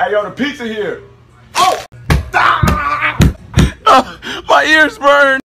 Hey, yo, the pizza here. Oh! My ears burn.